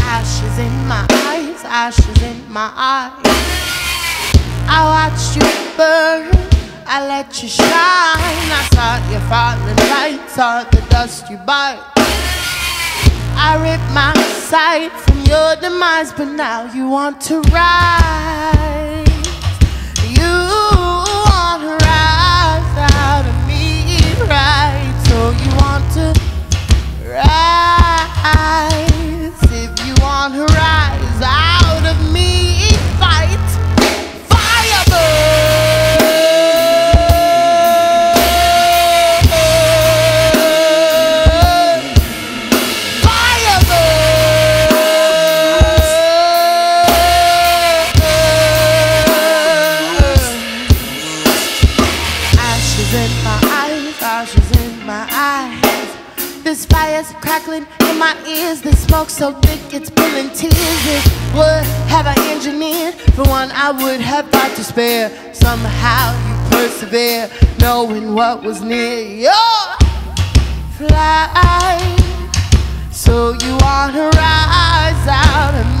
Ashes in my eyes, ashes in my eyes. I watched you burn, I let you shine. I saw you falling right, saw the dust you bite. I ripped my sight from your demise, but now you want to rise. Ashes in my eyes, ashes in my eyes. This fire's crackling in my ears. This smoke so thick it's pulling tears. This have I engineered for one I would have thought to spare. Somehow you persevere, knowing what was near. Your fly. So you wanna rise out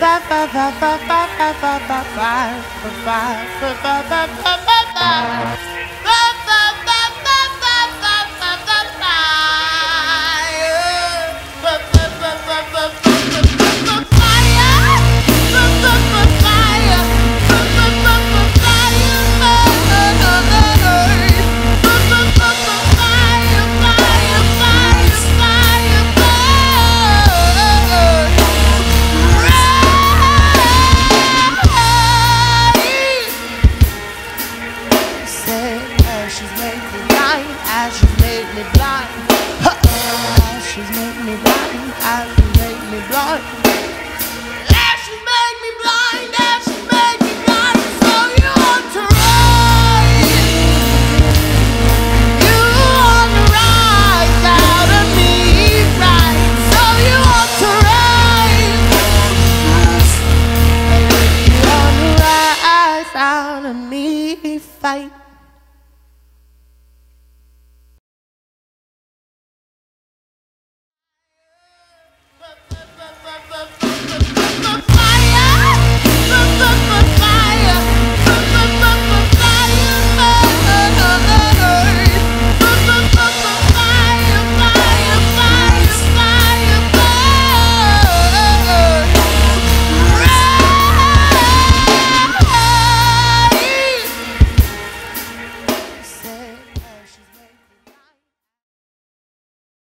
fa fa fa fa fa fa fa fa fa fa fa fa fa fa fa fa out.